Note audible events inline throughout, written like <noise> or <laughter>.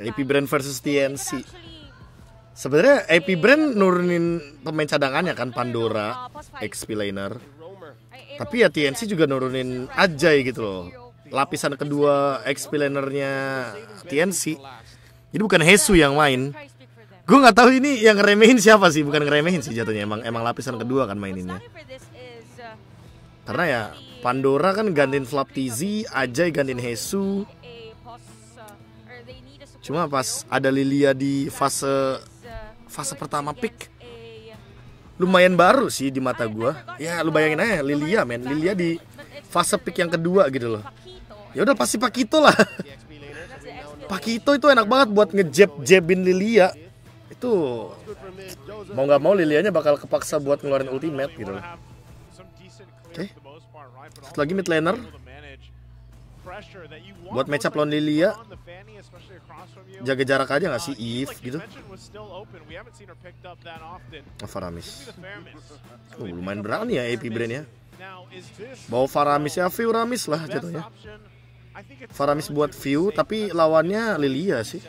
AP Brand versus TNC. Sebenarnya AP Brand nurunin pemain cadangannya kan Pandora, XP laner. Tapi ya TNC juga nurunin Ajay gitu loh. Lapisan kedua XP lanernya TNC. Jadi bukan Hesu yang main. Gue nggak tahu ini yang ngeremehin siapa sih, bukan ngeremehin sih jatuhnya. Emang emang lapisan kedua kan maininnya. Karena ya Pandora kan gantiin Flap TZ, Ajay gantiin Hesu. Cuma pas ada Lilia di fase fase pertama pick lumayan baru sih di mata gua. Ya lu bayangin aja Lilia men, Lilia di fase pick yang kedua gitu loh. Ya udah pasti Pakito lah. <laughs> Pakito itu enak banget buat ngejab jabin Lilia. Itu mau nggak mau Lilianya bakal kepaksa buat ngeluarin ultimate gitu loh. Oke. Okay. Lagi mid laner buat match up lawan Lilia jaga jarak aja gak sih Eve gitu? oh, Faramis. <laughs> Oh, lumayan berani ya AP Brand ya. Bawa Faramis ya view Ramis lah jatuhnya. Faramis buat view tapi lawannya Lilia sih.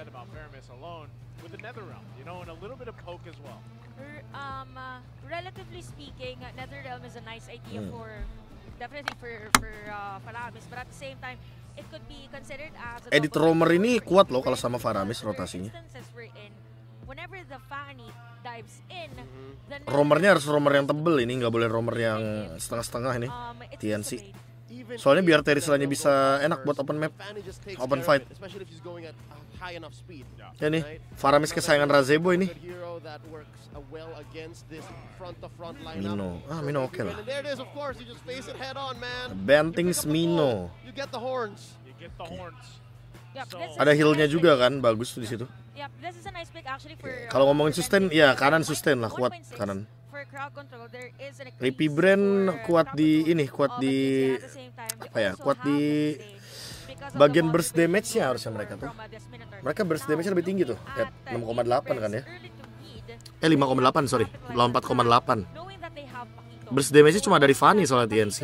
um, uh, relatively speaking, uh, NetherRealm is a nice idea hmm. for definitely for for uh, Faramis, but at the same time it could be considered as a Edit Romer ini kuat loh kalau sama Faramis rotasinya. Whenever the Fanny dives in, Romernya harus romer yang tebel ini nggak boleh romer yang setengah-setengah ini. Um, TNC. Soalnya biar Terisla-nya bisa enak buat open map, open fight. Ya nih, Faramis kesayangan Razebo ini. Mino, ah Mino oke okay lah. Bentings Mino. Ada healnya juga kan, bagus tuh di situ. Kalau ngomongin sustain, ya kanan sustain lah, kuat kanan. Rippy Brand kuat di ini, kuat di apa ya? Kuat di bagian burst damage-nya harusnya mereka tuh. Mereka burst damage-nya lebih tinggi tuh, at 6,8 kan ya. Eh 5,8 sorry, 4,8. Burst damage-nya cuma dari Fanny soalnya TNC.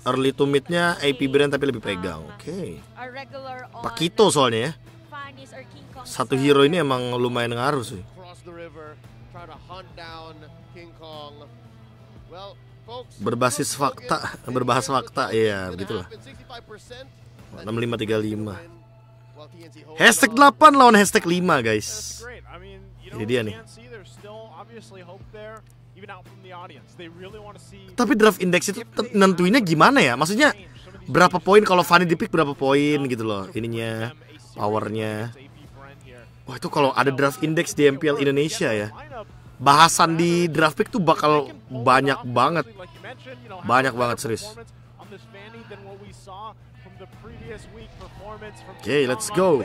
Early to mid-nya AP Brand tapi lebih pegang. Oke. Okay. Pakito soalnya ya. Satu hero ini emang lumayan ngaruh sih. Berbasis fakta, berbahas fakta, ya begitulah. 6535. Hashtag 8 lawan hashtag 5 guys. Ini dia nih. Tapi draft index itu nentuinnya gimana ya? Maksudnya berapa poin kalau Fanny dipick berapa poin gitu loh ininya powernya. Wah itu kalau ada draft index di MPL Indonesia ya bahasan di draft pick tuh bakal banyak banget. Banyak banget serius. Oke, okay, let's go.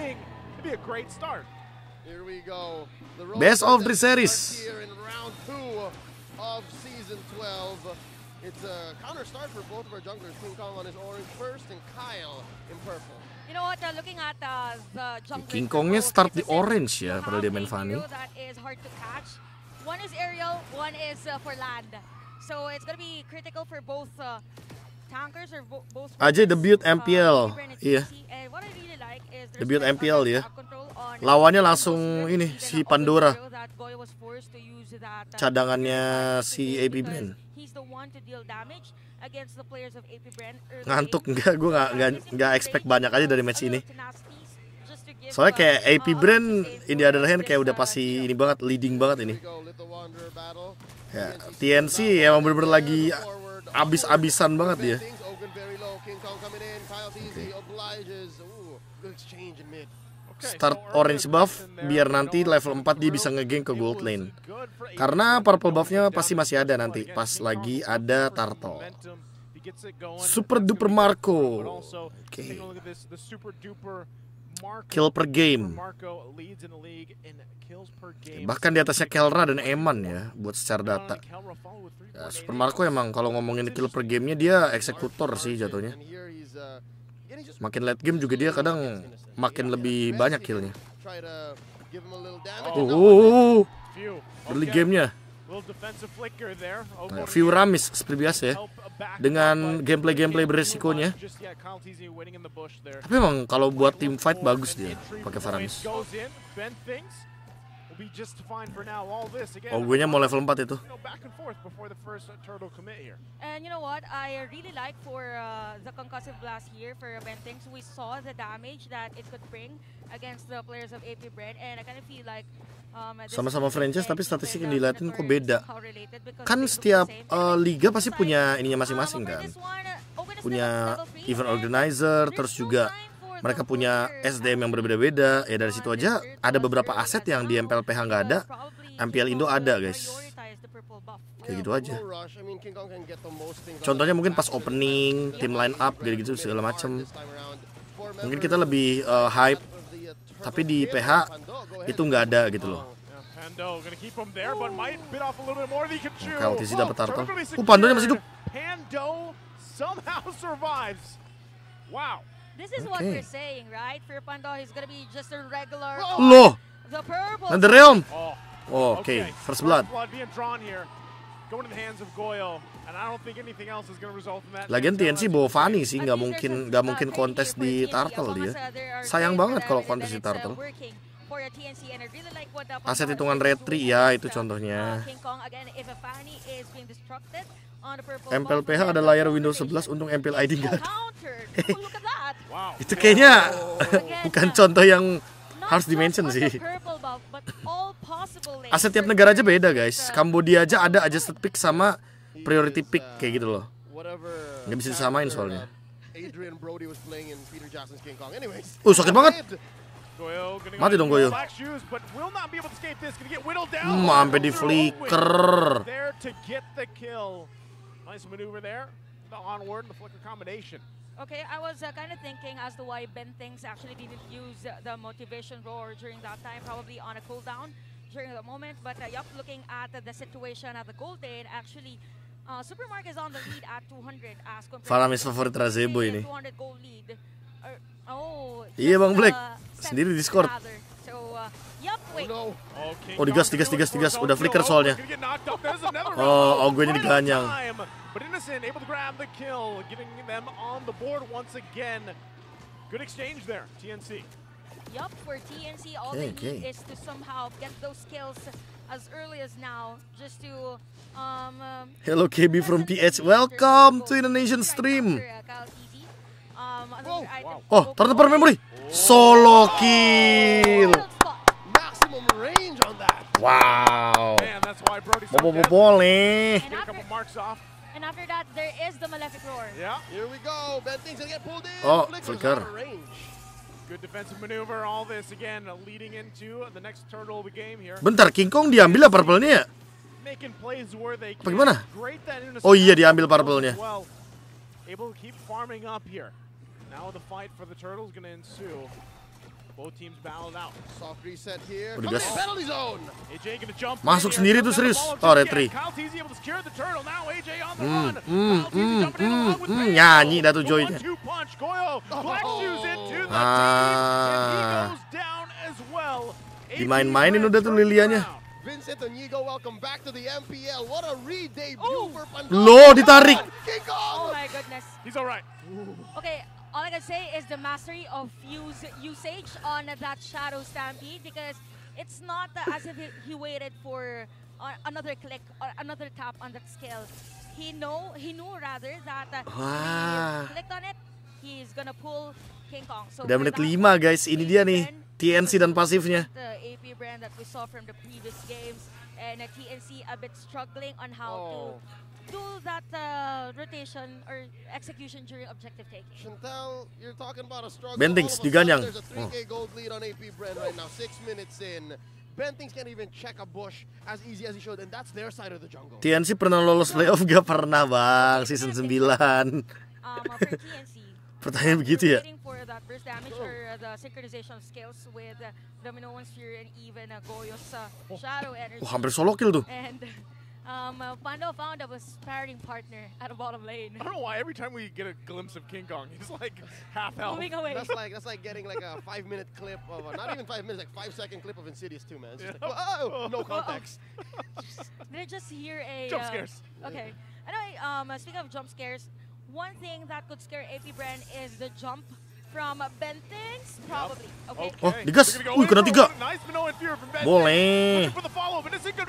Best of the series. It's a counter start for both of our junglers. King Kong on his orange first and Kyle in purple. You know what, uh, looking at uh, the jungle King Kongnya start di orange ya, padahal dia main Fanny. One is aerial, one is uh, for land. So it's gonna be critical for both uh, tankers or bo both. Aja debut MPL, iya. Debut MPL ya. Lawannya langsung ini si Pandora. Cadangannya si AP Brand ngantuk enggak <laughs> gue nggak nggak nggak expect banyak aja dari match ini soalnya kayak AP Brand in the other hand kayak udah pasti ini banget leading banget ini ya TNC emang bener-bener lagi abis-abisan banget dia start orange buff biar nanti level 4 dia bisa ngegeng ke gold lane. Karena purple buffnya pasti masih ada nanti pas lagi ada turtle. Super duper Marco. Oke. Okay. Kill per game. Bahkan di atasnya Kelra dan Eman ya buat secara data. Ya, Super Marco emang kalau ngomongin kill per gamenya dia eksekutor sih jatuhnya. Makin late game juga dia kadang makin lebih banyak killnya. Oh, oh, oh, oh. early gamenya. Nah, view Ramis seperti biasa ya. Dengan gameplay-gameplay beresikonya. Tapi emang kalau buat tim fight bagus dia pakai Faramis. Oh, gue nya mau level 4 itu. And you know what? I really like for uh, the concussive blast here for Bentings. We saw the damage that it could bring against the players of AP Brand and I kind of feel like um, sama-sama franchise tapi statistik yang dilihatin kok beda. Kan setiap uh, liga pasti punya ininya masing-masing kan. Punya event organizer terus juga mereka punya SDM yang berbeda-beda. Ya dari situ aja ada beberapa aset yang di MPLPH nggak ada. MPL Indo ada guys. Kayak gitu aja. Contohnya mungkin pas opening tim line up gitu gitu segala macem. Mungkin kita lebih uh, hype tapi di PH itu nggak ada gitu loh. Kalau TC dapat turtle. Uh, Pandonya masih hidup. This is okay. what we're saying, right? For Pando, he's gonna be just a regular. Loh. The purple. And the realm. Oh. oh okay. okay. First blood. blood being drawn here. Going to the hands of Goyo, and I don't think anything else is going to result in that. Lagian TNC bawa Fanny sih, nggak mungkin nggak mungkin kontes di Turtle dia. Sayang banget kalau kontes di Turtle. Aset hitungan retri ya itu contohnya. MPLPH ada layar Windows 11 untuk MPL ID enggak <laughs> itu kayaknya <laughs> bukan contoh yang harus dimention sih. Aset tiap negara aja beda guys. Kambodia aja ada adjusted pick sama priority pick kayak gitu loh. Nggak bisa disamain soalnya. Uh sakit banget. Mati dong Goyo. Hmm, sampai di flicker. Nice maneuver there. The onward, the flicker combination. Okay, I was uh, kind of thinking as to why Ben Things actually didn't use uh, the motivation roar during that time, probably on a cooldown during the moment. But uh, yup, looking at uh, the situation at the Golden, actually, uh, Supermark is on the lead at 200 as compared Falamis favorit Razebo ini. 200 goal lead. Uh, oh, iya Bang Black, sendiri Discord. Oh, oh digas, digas, digas, digas. Udah flicker soalnya. <laughs> Oh, oh gue ini diganyang. But Innocent able to grab the kill, getting them on the board once again. Good exchange there, TNC. Yup, for TNC, all okay, they okay. need is to somehow get those kills as early as now, just to... Um, um, Hello <laughs> KB from PH, welcome to Indonesian stream. Um, oh, turn per memory. Solo kill. Maximum range on that. Wow. Man, that's why Brody's Boleh. Get a couple marks off. And after that, there is the Malefic Roar. Yeah. Here we go. Ben things gonna get pulled in. Oh, flicker. Good defensive maneuver. All this again leading into the next turtle of the game here. Bentar, King Kong diambil ya purple-nya ya? Bagaimana? Oh iya diambil purple-nya. Well, able to keep farming up here. Now the fight for the turtle is going to ensue. Both teams battled out. Soft reset here. Udah. Penalty zone. AJ gonna jump Masuk sendiri tuh serius. Oh, retri. Hmm, hmm, hmm, hmm, hmm, nyanyi dah tuh Joy-nya. Ah. Dimain-mainin udah tuh Lilianya. Vincent Onigo, welcome back to the MPL. What a re-debut for Pandora. Lo ditarik. Oh my goodness. He's alright. Okay, all I can say is the mastery of use usage on that Shadow Stampede because it's not as if he, waited for uh, another click or another tap on that skill. He know he knew rather that uh, he clicked on it, he's gonna pull King Kong. So Udah menit 5 guys, ini dia nih TNC dan pasifnya. The AP brand that we saw from the previous games and uh, TNC a bit struggling on how oh. to do that uh, rotation or execution during objective taking. Chantel, you're talking about a struggle. Bentings diganyang. There's a 3K gold lead on AP Brand right now. Six minutes in. Bentings can't even check a bush as easy as he should, and that's their side of the jungle. TNC pernah lolos playoff gak pernah bang, season 9 <laughs> um, uh, for TNC, Pertanyaan begitu ya? for that burst damage or uh, the synchronization skills with uh, Domino Sphere and even uh, Goyo's uh, Shadow Energy. Wah, hampir solo kill tuh. And <laughs> Um, uh, Pando found a sparring partner at the bottom lane. I don't know why every time we get a glimpse of King Kong, he's like half health. Moving away. That's like that's like getting like a five minute clip of a, not even five minutes, like five second clip of Insidious 2, man. It's just Yeah. like, whoa, <laughs> no context. <laughs> Did I just hear a Jump uh, scares. Okay. Anyway, um, uh, speaking of jump scares, one thing that could scare AP Brand is the jump from Bentings, probably. Okay. Oh, digas. Wih, kena tiga. Boleh.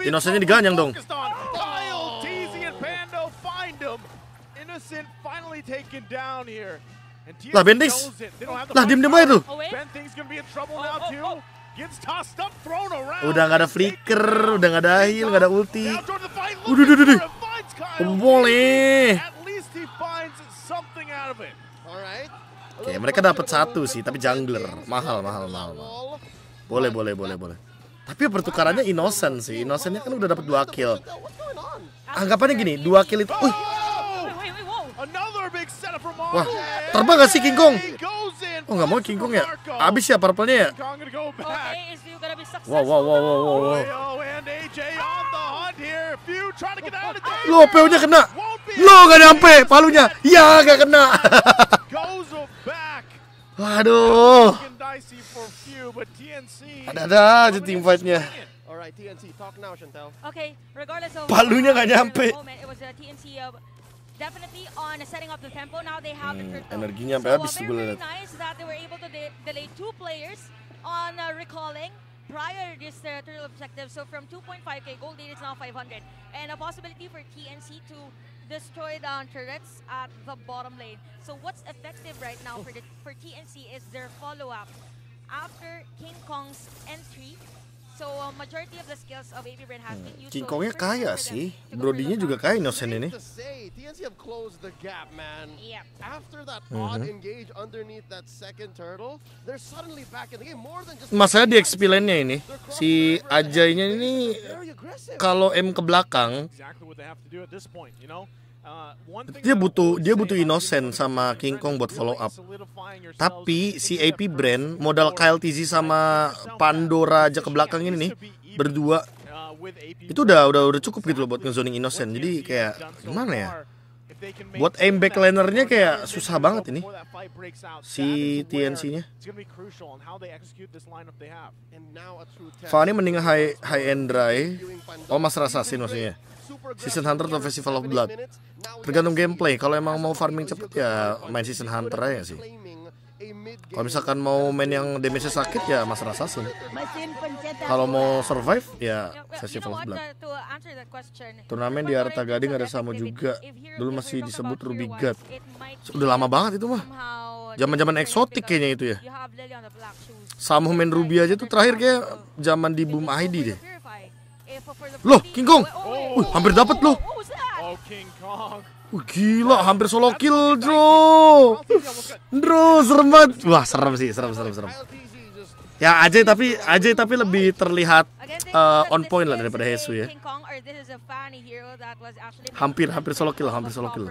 Innocentnya diganyang dong. focused on. Kyle, Teasy, and Pando find him. Innocent finally taken down here. And TNC Lah, Bentings. Lah, diem-diem aja tuh. Oh, wait. Bentings gonna be in trouble Oh, now oh, too. Gets tossed up, thrown around. Udah nggak ada flicker, udah nggak ada heal, nggak ada ulti. Udah, udah, udah. boleh. Something out of it. Alright. Oke, mereka dapat satu sih, tapi jungler. Mahal, mahal, mahal, mahal. Boleh, boleh, boleh, boleh. Tapi pertukarannya innocent sih. Innocentnya kan udah dapat dua kill. Anggapannya gini, dua kill itu. Oh! From Wah, terbang gak sih King Kong? Oh nggak mau King Kong ya? Abis ya purple-nya ya? Okay? Wow, wow, wow, wow, wow, wow. Oyo and AJ on the hunt here. Few trying to get out of danger. Lo, PO-nya kena. Lo gak nyampe palunya. Ya gak kena. goes back. Waduh. Ada-ada aja team fight-nya. Palunya what nyampe. happened at the moment, It was a TNC definitely on setting up the tempo. Now they have the turtle. energinya sampai so, habis uh, very, gue very liat. nice that they were able to de- delay two players on uh, recalling prior to this uh, turtle objective. So from 2.5k gold, it is now 500, and a possibility for TNC to destroy down turrets at the bottom lane. So what's effective right now for the oh. for TNC is their follow up after King Kong's entry. So uh, majority of the skills of AB Brand has been used. King So Kongnya kaya sih. Brodinya juga kaya innocent ini. TNC have closed the gap, man. Yep. After that odd engage underneath that second turtle, they're suddenly back in the game more than just. Masalah di XP lane-nya ini, si Ajaynya ini kalau M ke belakang, Dia butuh- dia butuh innocent sama King Kong buat follow up. Tapi si AP Brand modal. Kyle TZ sama Pandora aja ke belakang ini nih berdua Uh, itu udah udah udah cukup gitu loh buat ngezoning innocent. Jadi kayak gimana ya? Buat aim back lanernya kayak susah banget ini. Si TNC-nya. Fanny mending high high end dry. Oh Master Assassin maksudnya. Season Hunter atau Festival of 70 Blood. Tergantung gameplay. Kalau emang mau farming cepet ya main Season Hunter aja sih. Kalau misalkan mau main yang damage sakit ya Master Assassin. Mesin pencetak Kalau mau survive ya Festival of Blood. Turnamen di Arta in Gading ada effectivity, juga. Dulu masih disebut Ruby God. it might Udah lama banget itu mah. Zaman-zaman different eksotik kayaknya itu ya. Sama main Ruby aja tuh terakhir kayak zaman di Boom ID deh. Loh, King Kong! Wih, hampir dapet loh. Wih, gila, hampir solo kill, Bro. Bro, serem banget. Wah, serem sih, serem, serem, serem. Ya, Ajay tapi Ajay tapi lebih terlihat uh, on point lah daripada Hesu ya. Hampir, hampir solo kill, hampir solo kill.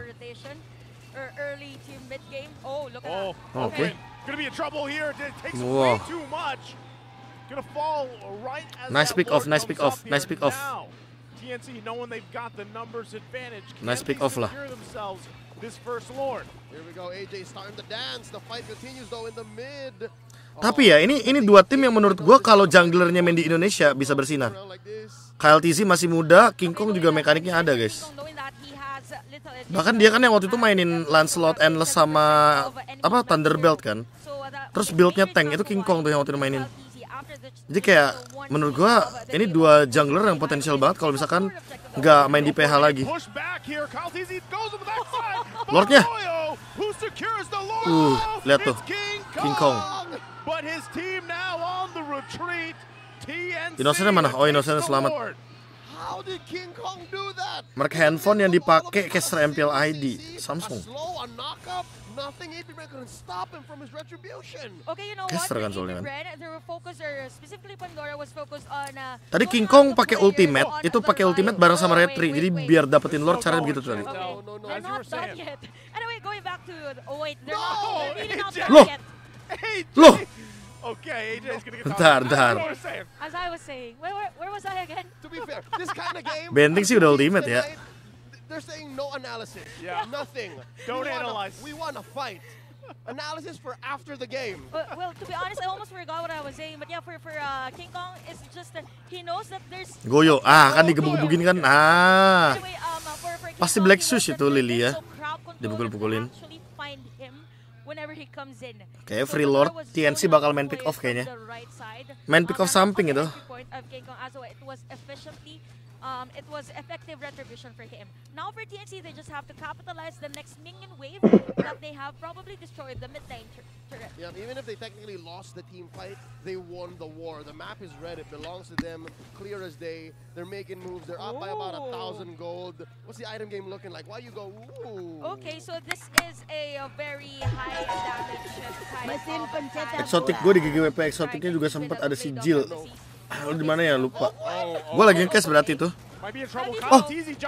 Oh, Oh, that. Okay. As Nice pick off, nice pick off, nice pick off. Nice pick off lah. secure themselves this first Lord? Here we go. AJ starting to dance. The fight continues though in the mid. Tapi ya ini ini dua tim yang menurut gua kalau junglernya main di Indonesia bisa bersinar. Around like this. Kyle TZ masih muda, King Kong juga mekaniknya ada, guys. Bahkan dia kan yang waktu itu mainin Lancelot Endless sama apa Thunderbelt kan. Terus build-nya tank itu King Kong tuh yang waktu itu mainin. Jadi kayak menurut gua ini dua jungler yang potensial banget kalau misalkan nggak main di PH lagi. <laughs> Lordnya. Uh, lihat tuh. King Kong. Innocent-nya mana? Oh, Innocent selamat. Lord. How did King Kong do that? Mereka handphone yang dipakai caster MPL ID Samsung. Okay, you know what? Caster kan soalnya kan. Uh, Tadi King Kong pakai ultimate, itu pakai ultimate bareng sama Retri. Jadi biar dapetin Lord caranya begitu tadi. oh Loh. Loh. Okay, AJ's gonna get Bentar, bentar. As I was saying, where, where, where was I again? To be fair, this kind of game. <laughs> Benteng sih udah ultimate ya. They're saying no analysis. Yeah. Nothing. Don't we wanna- analyze. we want to fight. Analysis for after the game. Well, well, to be honest, I almost forgot what I was saying. But yeah, for for uh, King Kong, it's just that he knows that there's. Goyo. Ah, kan digebuk-gebukin kan. Ah. Anyway, um, for, for King Pasti Kong, Black he knows Shoes itu, Lily ya. Dipukul-pukulin. Whenever he comes in. So Free Lord TNC bakal main pick off kayaknya. from the right side. Main pick off samping itu. entry point of King Kong, as well, it was efficiently um, it was effective retribution for him. Now for TNC, they just have to capitalize the next minion wave that they have probably destroyed the mid lane. Yeah, even if they technically lost the team fight, they won the war. The map is red; it belongs to them, clear as day. They're making moves. They're up by about a Ooh. thousand gold. What's the item game looking like? Why you go? Ooh. Okay, so this is a, uh, very high damage type. Eksotik gue di GGWP eksotiknya juga sempet ada si Jill. Ah, Lu di mana ya lupa. Gue lagi nge-cash berarti tuh. Oh,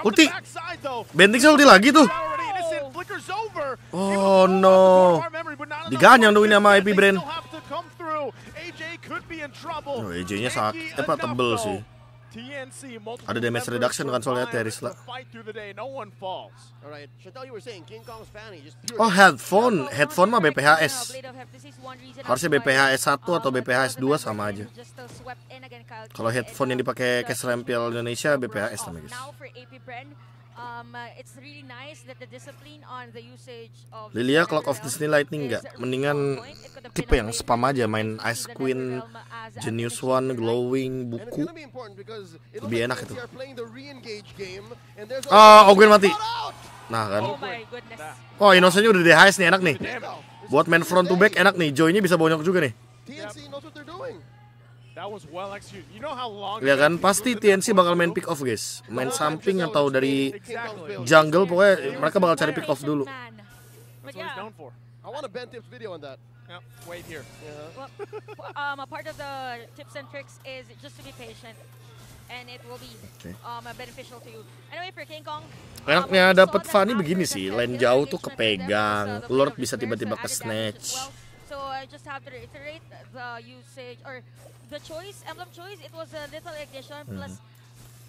ulti. saya ulti lagi tuh. Oh, no. Diganyang dong ini sama IP Brand. Oh, AJ-nya sakit, apa, enough, tebel sih. Ada damage reduction kan soalnya just pure. Oh, headphone. Headphone mah BPHS. Harusnya BPHS 1 atau BPHS 2 sama aja. Kalau headphone yang dipakai Cash Rempel Indonesia BPHS namanya guys. Now for AP Brand, um, uh, it's really nice that the discipline on the usage of Lilia Clock of Disney Lightning nggak? Mendingan tipe yang spam aja main Ice Queen, Genius One? Glowing, buku. Lebih enak itu. Ah, Ogwen mati. Got out! Nah kan. Oh. Oh, Innocent-nya udah DHS nih enak nih. Buat main front to back enak nih. Joy-nya bisa bonyok juga nih. Ya kan pasti TNC bakal main pick off guys. Main samping atau dari jungle pokoknya mereka bakal cari pick off dulu. I want a Ben Tips video on that. Yep. Wait here. Yeah. well, <laughs> um, a part of the tips and tricks is just to be patient. And it will be Okay. um, beneficial to you. Anyway, for King Kong, Enaknya um, we dapat Fanny begini sih, lane deal jauh tuh kepegang, uh, the Lord bisa tiba-tiba ke snatch. Well. So I just have to reiterate the usage or the choice, emblem choice. It was a little ignition Mm-hmm. plus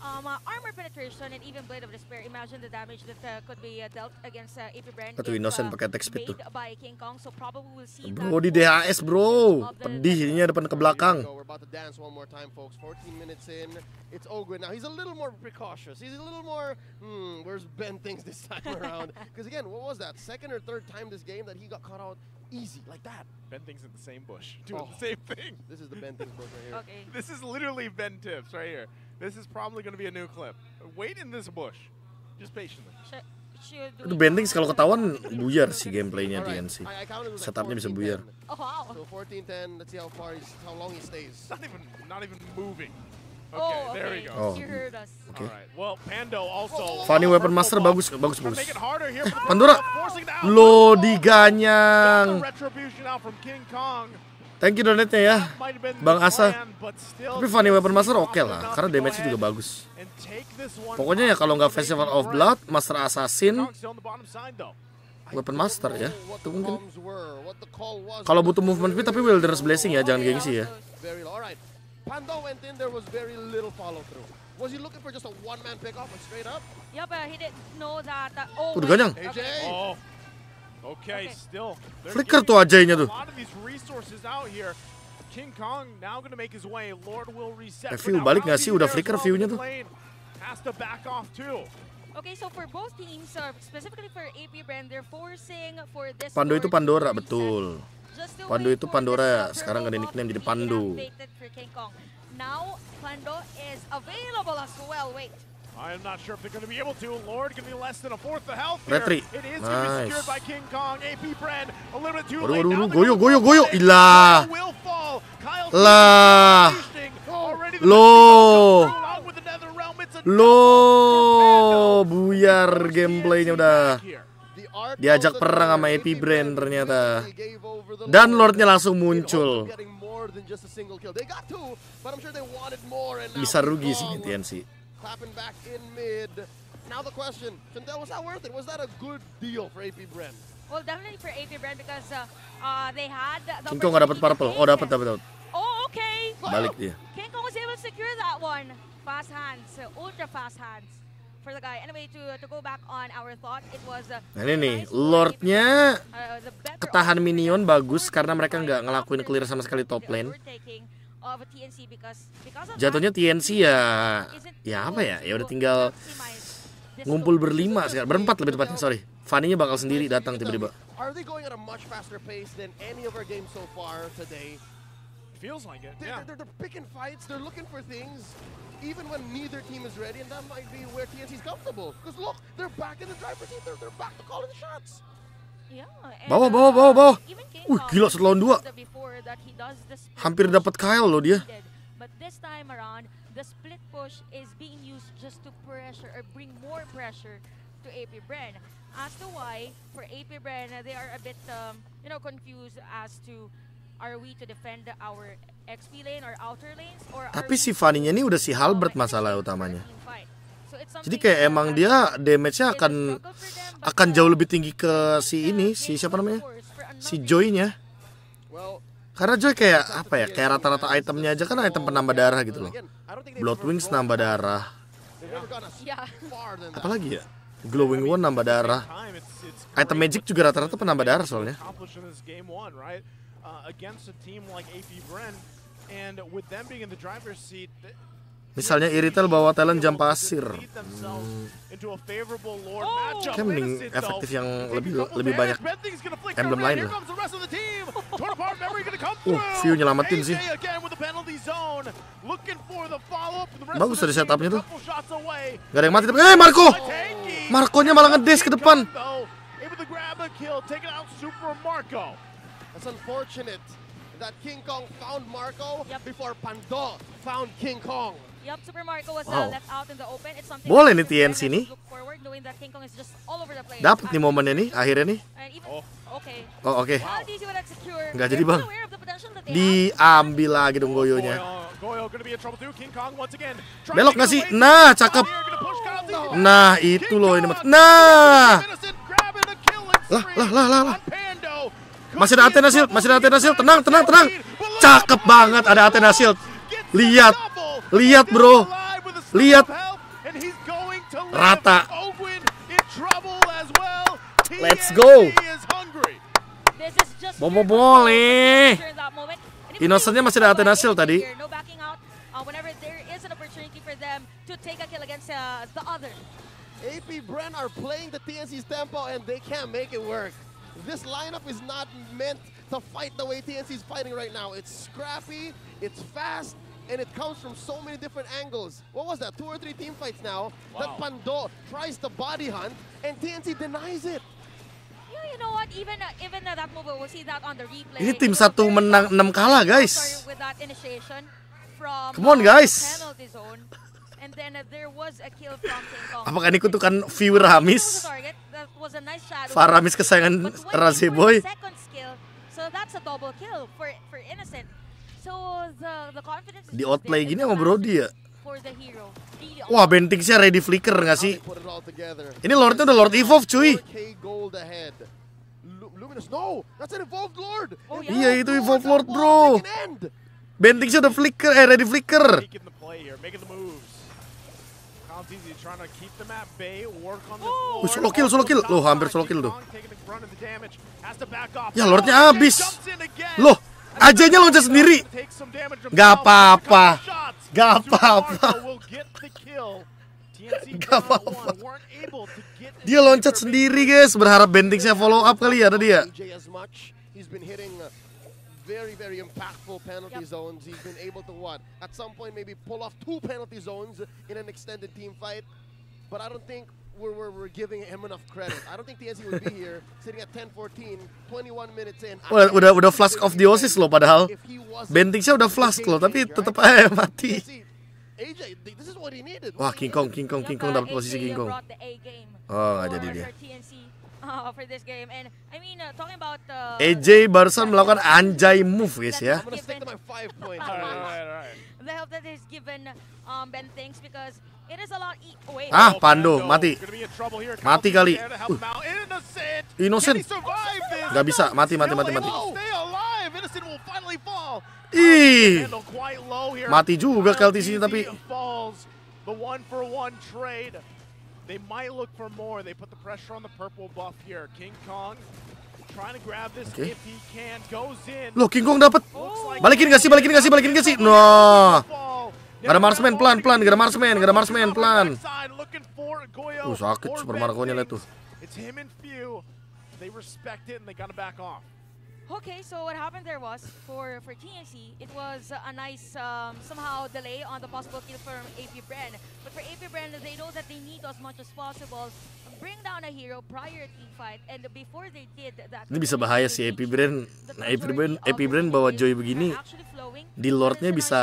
um, uh, armor penetration and even blade of despair. Imagine the damage that uh, could be uh, dealt against uh, AP Brand. Atau if, Innocent uh, pakai attack speed tuh. by King Kong. So probably we'll see Bro that di DHS bro. Pedih ininya depan ke belakang. Here we go. We're about to dance one more time, folks. 14 minutes in. It's Ogwen. Now, he's a little more precautious. He's a little more, hmm, where's Ben things this <laughs> time around? Because, again, what was that? Second or third time this game that he got caught out easy, like that. Ben Thing's in the same bush, <laughs> doing Oh. the same thing. <laughs> This is the Ben things book right here. Okay. This is literally Ben Tips right here. This is probably going to be a new clip. Wait in this bush. Just patiently. Sh- should Itu we- bending kalau ketahuan <laughs> buyar sih gameplaynya All right. TNC. I, I counted it was like Setupnya bisa 14-10. buyar. Oh wow. So 14-10. Let's see how far he's, how long he stays. Not even, not even moving. Okay, oh, there we okay. go. Oh. You heard us. Okay. All right. Well, Pando also. Funny Weapon Master bagus bagus bagus. Pandora. Lo diganyang. Thank you donate-nya ya. Bang Asa. Tapi Funny Weapon Master oke lah, enough karena damage-nya juga bagus. Pokoknya ya kalau nggak. Festival of. Blood, Master Assassin, Weapon Master ya. Itu mungkin. Kalau butuh movement speed tapi Wilderness Blessing ya, jangan Okay, gengsi ya. Pando went in. There was very little follow through. Was he looking for just a one-man pickoff, like straight up? Yeah, but he didn't know that. Uh, oh, Udah wait. ganyang. AJ. Oh. Okay, Okay. still. Flicker giving tuh Ajay-nya a tuh. lot of these resources out here. King Kong now going to make his way. Lord will reset. Eh, view balik nggak sih? Udah flicker view-nya tuh. Has to back off too. Okay, so for both teams, uh, specifically for AP Brand, they're forcing for this. Pandu itu to Pandora, reset betul. to Pandu itu Pandora, uh, sekarang ganti buff nickname jadi Pandu. Now, Pando is available as well. Wait. I am not sure if they're going to be able to. Lord going to be less than a fourth of health Retri. here. It is going to be Nice. secured by King Kong. AP Brand a little bit too Waduh, late. waduh, goyo, goyo, go goyo. Ilah. Lah. Lo. Messi along with the Nether Realm. It's a Lo, double for Pando. buyar gameplaynya udah. Diajak perang sama AP Brand ternyata. Dan Lord Lordnya langsung muncul. Bisa rugi sih TNC. Now the question, Chantel, was that worth it? Was that a good deal for AP Brand? Well, definitely for AP Brand because uh, uh, they had the King Kong nggak dapat purple. Oh dapat dapat dapat. Oh, okay. Balik dia. King Kong was able to secure that one. Fast hands, ultra fast hands for the guy. Anyway, to to go back on our thought, it was uh, Nah ini nih, Lordnya uh, ketahan minion bagus karena mereka nggak ngelakuin clear sama sekali top lane. Jatuhnya TNC ya, ya apa ya? Ya udah tinggal ngumpul berlima sekarang, berempat lebih tepatnya sorry. Fanny-nya bakal sendiri datang tiba-tiba. Are they going at a much faster pace than any of our games so far today? Feels like it. They're, Yeah. they're, they're picking fights, they're looking for things, even when neither team is ready, and that might be where TNC's comfortable. Because look, they're back in the driver's seat, they're, they're back to calling the shots. Yeah, and, Bawah, uh, bawah, bawah, bawah. even Wih, gila, satu lawan dua. said before that he does the split Hampir dapat Kyle loh dia. But this time around, the split push is being used just to pressure or bring more pressure to AP Bren. As to why, for AP Bren, uh, they are a bit, um, you know, confused as to are we to defend our XP lane or outer lanes or are Tapi si Fanny-nya ini udah si Halbert masalah utamanya. Jadi kayak emang dia damage-nya akan akan uh, jauh lebih tinggi ke si ini, si siapa namanya? Si Joy-nya. Well, Karena Joy kayak apa ya? Kayak rata-rata itemnya aja kan item penambah darah gitu loh. Blood Wings nambah darah. Apalagi ya? Glowing One nambah darah. Item magic juga rata-rata penambah darah soalnya. Misalnya Iritel bawa talent jam pasir. Lord Oh! Kayak mending efektif yang lebih lebih banyak emblem lain lah. Uh. View nyelamatin sih. Bagus team setupnya tuh. Gak ada yang mati tapi Eh Marco! Tanky. Marco-nya malah ngedes ke depan. Marco. That's unfortunate that King Kong found Marco Yep. before Pando found King Kong. Yup, Super Marco was Wow. uh, left out in the open. It's something Boleh nih TNC nih. Look forward, knowing that King Kong is just all over the place. Dapat nih momennya nih akhirnya nih. Oh. okay. Oh oke. That secure? Nggak jadi, Bang. Diambil lagi dong goyonya. Goyo, Goyo gonna be in trouble too. King Kong once again. trying Belok to nggak sih? Nah, cakep. Nah itu loh ini. Nah. Innocent grabbing the killing Lah, lah, lah, lah, lah. Masih ada Athena Shield, masih ada Athena Shield. Tenang, tenang, tenang. Cakep banget ada Athena Shield. Lihat. Lihat, bro. Lihat. Rata. Let's go. is hungry. This is just Bo- pure bo- boleh. Innocent-nya masih ada Athena at Shield tadi. AP Bren are playing the TNC's tempo and they can't make it work. This lineup is not meant to fight the way TNC is fighting right now. It's scrappy, it's fast, and it comes from so many different angles. What was that? Two or three team fights now that Wow. Pando tries to body hunt and TNC denies it. Yeah, you know what? Even uh, even uh, that move, we'll see that on the replay. Ini tim satu menang. 6 kalah guys. With that initiation from Come on, uh, guys. penalty zone. And then uh, there was a kill from King Kong. Apakah ini kutukan viewer That Hamis? A target. That was a nice shadow. Faramis kesayangan for Boy. the second skill, so that's a double kill for for innocent. So the the confidence is Di outplay gini sama Brody ya. Wah, Bentingsnya ready flicker nggak sih? Ini Lordnya udah Lord Evolve cuy. 4K gold ahead. Lu- Luminous, no! That's an evolved Lord! Oh, Iya, itu Evolved Lord, bro. Bentingsnya udah flicker, eh ready flicker. Wih, solo kill, solo kill. Loh, hampir solo kill tuh. Ya, Lordnya Oh, habis. Loh, ajanya loncat sendiri. Gak apa-apa. Gak apa-apa. Gak apa-apa. Dia loncat sendiri guys, berharap Bentingsnya follow up kali ya tadi ya. Very, very impactful penalty Yep. zones. He's been able to what? At some point, maybe pull off two penalty zones in an extended team fight. But I don't think we're, we're, we're giving him enough credit. I don't think TNC would be here <laughs> sitting at 10-14, 21 minutes in. Udah udah, udah flask of the Oasis loh padahal. Bentingsnya udah flask loh, tapi right? aja mati. AJ, th- this is what he needed. Wah, King Kong. King Kong, King Kong dapat posisi King Kong. Oh, nggak for- jadi dia. For TNC. Uh, uh, for this game. And I mean, uh, talking about uh, AJ barusan melakukan anjay move guys ya. <laughs> The help that is given um, Ben because it is a lot. E wait, Ah, Pando, mati. Mati kali. out. Innocent. Gak bisa, mati mati mati mati. Ih, mati juga KLTC-nya tapi. The one for one trade. They might look for more. They put the pressure on the purple buff here. King Kong trying to grab this Okay. if he can. Goes in. Loh King Kong dapat. Like Balikin gak sih? Balikin gak sih? Balikin gak sih? Nah. Gak ada marksman pelan pelan, gak ada marksman, gak ada marksman pelan. Uh, sakit Super Marco-nya lihat tuh. It's him and Few. They respect it and they gotta back off. Okay, so what happened there was for for TNC, it was uh, a nice um, somehow delay on the possible kill from AP Brand. But for AP Brand, they know that they need as much as possible bring down a hero prior to team fight, and before they did that. Ini bisa bahaya sih AP Brand. Nah, AP Brand, AP Brand bawa Joy begini. Di Lordnya bisa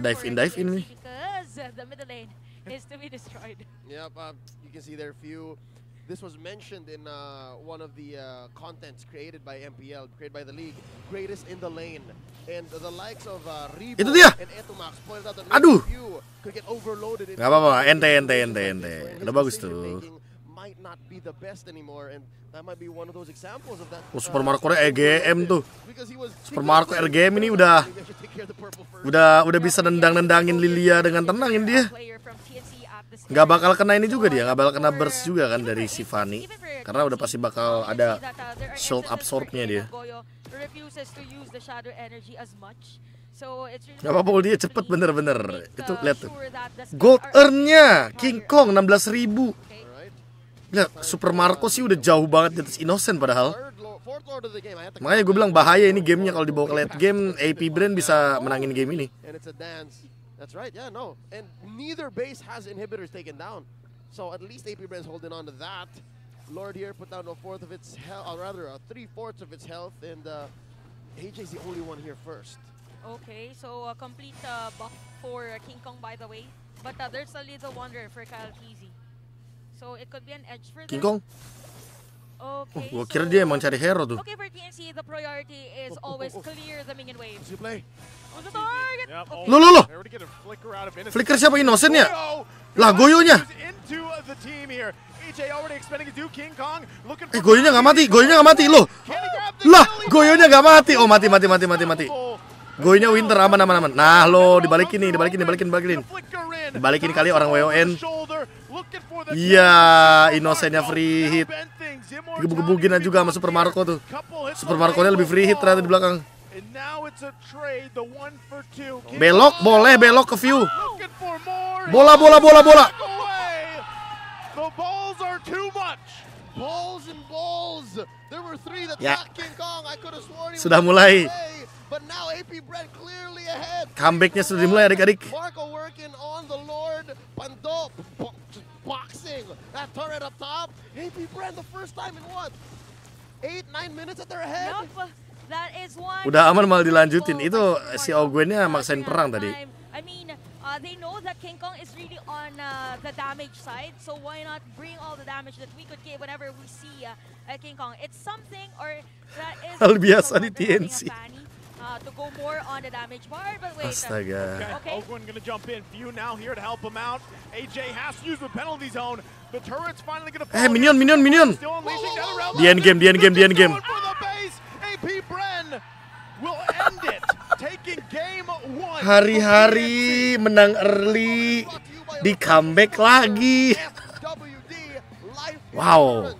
dive in, dive in nih. Because the middle lane is to be destroyed. <laughs> Yep, uh, you can see there a few. This was mentioned in uh, one of the uh, contents created by MPL, created by the league, greatest in the lane. And the likes of uh, Rebo Itu dia. and Etomax pointed out that Aduh. few could get overloaded. Nggak apa-apa, ente, ente, ente, ente. Udah bagus tuh. Might not be the best anymore, and that might be one of those examples of that. Oh, Super uh, Marco-nya EGM tuh. Super Marco RGM ini udah udah udah bisa nendang-nendangin Lilia dengan tenangin dia. Nggak bakal kena ini juga dia, nggak bakal kena burst juga kan dari si Fanny. Karena udah pasti bakal ada shield absorbnya dia. Gak apa-apa dia cepet bener-bener. Itu lihat tuh. Gold earn-nya King Kong 16.000 ribu. Lihat, Super Marco sih udah jauh banget di atas Innocent padahal. Makanya gue bilang bahaya ini gamenya kalau dibawa ke late game, AP Brand bisa menangin game ini. And it's a dance. That's right. Yeah, no. And neither base has inhibitors taken down. So at least AP Brand's holding on to that. Lord here put down a fourth of its health, or rather, a three fourths of its health, and uh, AJ's the only one here first. Okay, so a complete uh, buff for uh, King Kong, by the way. But uh, there's a little wonder for Kyle Keezy. So it could be an edge for King them. Kong, Okay, gue kira so- dia emang cari hero tuh. Okay, for TNC, the priority is always clear the minion wave. Play? On the target! Yep, Okay. oh, Loh, loh, loh. they already get a flicker siapa Innocent ya? Lah, Goyonya. Looking Eh, Goyonya nggak mati, Goyonya nggak mati loh. Lah, Goyonya nggak mati. Oh, mati, mati, mati, mati, mati. Oh, Goyonya Winter aman, aman, aman. Nah, lo dibalikin nih, dibalikin, dibalikin, dibalikin. Dibalikin kali orang WON. Iya. Innocent-nya free hit. Ben Things, immortality Digebuk-gebukin to be juga sama Super. Marco tuh. Super Marco-nya lebih free hit ternyata di belakang. Belok, boleh belok ke view. Bola, bola, bola, bola. Ya. Sudah mulai. Comebacknya sudah dimulai adik-adik. Boxing that turret up top. AP Brand the first time in what? Eight, nine minutes that they're ahead. Yup, that is one. Udah aman malah dilanjutin. Well, Itu si. Ogwennya maksain perang tadi. I mean, uh, they know that King Kong is really on uh, the damage side, so why not bring all the damage that we could give whenever we see uh, King Kong? It's something, or that is Hal biasa di TNC. Uh, to go more on the damage part, but wait. Astaga. Okay, Okay. Oakland gonna jump in. Few now here to help him out. AJ has to use the penalty zone. The turret's finally gonna fall. Eh, minion, minion, minion. The end game, di end game, di end game. Going for the end it. Taking game. Hari-hari menang early di comeback lagi. Wow.